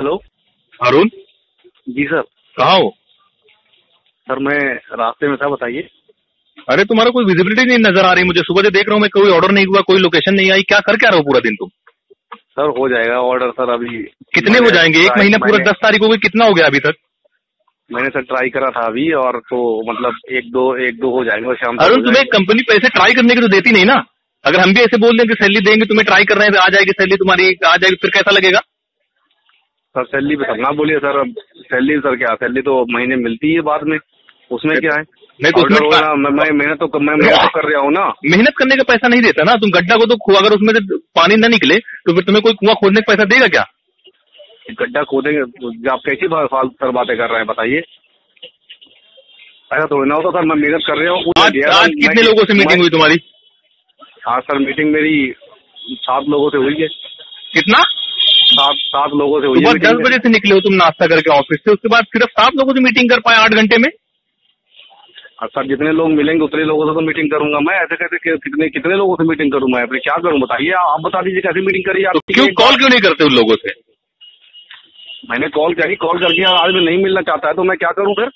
Hello. Arun? जी sir. कहाँ हो? Sir मैं रास्ते में था बताइए। अरे तुम्हारा कोई विजिबिलिटी नहीं नज़र आ रही मुझे सुबह से देख रहा हूँ मैं कोई ऑर्डर नहीं हुआ कोई लोकेशन नहीं आई क्या कर क्या रहे हो पूरा दिन तुम? सर हो जाएगा ऑर्डर सर अभी। कितने हो जाएँगे? एक महीना पूरा दस तारीख हो गई कितना हो गया अभी तक? मैंने सर ट्राई करा था अभी और तो मतलब एक दो एक दो हो जाएँगे शाम अरुण तुम्हें। कंपनी पैसे ट्राई करने की तो देती नहीं ना? अगर हम भी ऐसे बोल दें कि सैलरी देंगे तुम्हें ट्राई कर रहे हैं तो आ जाएगी सैलरी तुम्हारी आ जाएगी फिर कैसा लगेगा? सर सैलरी पे ना बोलिए सर अब सैलरी सर क्या सैलरी तो महीने मिलती है बाद में उसमें क्या है? नहीं तो उसमें मैं मैं मेहनत तो मैं मेहनत तो कर रहा हूँ ना। मेहनत करने का पैसा नहीं देता ना तुम गड्ढा को तो अगर उसमें से पानी न निकले तो फिर तुम्हें कोई कुआँ खोदने का पैसा देगा क्या? गड्ढा खोदेंगे तो आप कैसी सर बातें कर रहे हैं बताइए। ऐसा थोड़ी ना होता सर मैं मेहनत कर रहा हूँ आज कितने लोगों से मीटिंग हुई तुम्हारी? हाँ सर मीटिंग मेरी सात लोगों से हुई है। कितना? सात सात लोगों से हुई सुबह दस बजे से निकले हो तुम नाश्ता करके ऑफ़िस से उसके बाद सिर्फ़ सात लोगों से मीटिंग कर पाए आठ घंटे में? और सर जितने लोग मिलेंगे उतने लोगों से तो मीटिंग करूँगा मैं। ऐसे कैसे कि- कितने कितने लोगों से मीटिंग करूँ मैं? फिर क्या करूँ बताइए आप बता दीजिए कैसे मीटिंग करिए आप क्यों कॉल क्यों नहीं करते उन लोगों से? मैंने कॉल करी कॉल करके आज में नहीं मिलना चाहता है तो मैं क्या करूँ फिर?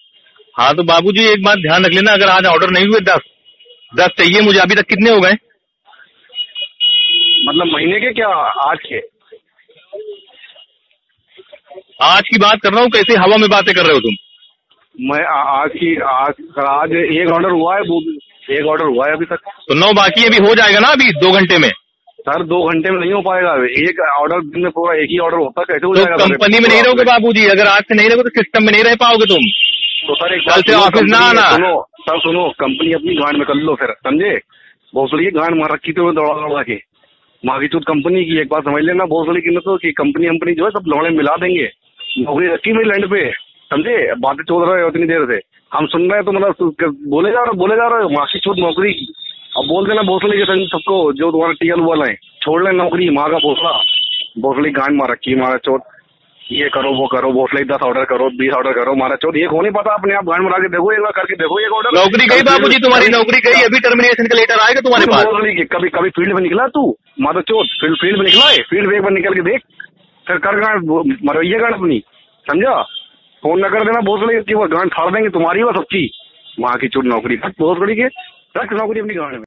हाँ तो बाबूजी एक बात ध्यान रख लेना अगर आज ऑर्डर नहीं हुए दस दस चाहिए मुझे अभी तक कितने हो गए? मतलब महीने के क्या आज के? आज की बात कर रहा हूँ कैसे हवा में बातें कर रहे हो तुम? मैं आज की आज आज एक ऑर्डर हुआ है वो एक ऑर्डर हुआ है अभी तक। तो नौ बाकी अभी हो जाएगा ना अभी दो घंटे में? सर दो घंटे में नहीं हो पाएगा। एक ऑर्डर दिन में पूरा एक ही ऑर्डर होता है, कैसे हो तो जाएगा? कंपनी में नहीं रहोगे बाबूजी? अगर आज से नहीं रहोगे तो सिस्टम में नहीं रह पाओगे तुम। तो सर एक कल से ऑफ़िस ना आना। सुनो सर सुनो कंपनी अपनी गांड में कर लो फिर समझे? भोसड़ी गांड मार रखी थी दौड़ा दौड़ा के। माँ की कंपनी की एक बात समझ लेना भोसड़ी की तो कि कंपनी कंपनी जो है सब लौड़े मिला देंगे। नौकरी रखी मेरी लैंड पे समझे? बातें चोद रहे हो इतनी देर से। हम सुन रहे हैं तो मतलब बोले जा रहे बोले जा रहे हो माँ की चूत नौकरी। अब बोल देना भोसड़ी के संग सबको जो तुम्हारा टीएल वाला है छोड़ ले नौकरी माँ का भोसड़ा भोसड़ी गांड मार रखी मारा चोट। ये करो वो करो भोसले दस ऑर्डर करो बीस ऑर्डर करो मारा चोट। ये हो नहीं पता अपने आप गांड मारा के देखो एक बार करके देखो एक ऑर्डर नौकरी गई बाबूजी तुम्हारी नौकरी गई अभी टर्मिनेशन का लेटर आएगा तुम्हारे पास। कभी कभी फ़ील्ड में निकला तू? मारा चोट फ़ील्ड फ़ील्ड में निकला है? फ़ील्ड में एक बार निकल के देख। फिर कर गांड मरवैया गांड अपनी? समझा? फ़ोन न कर देना बहुत बड़ी वो गांड फाड़ देंगे तुम्हारी वो सबकी वहाँ की चुट नौकरी बहुत बड़ी के रख नौकरी अपनी गांड में।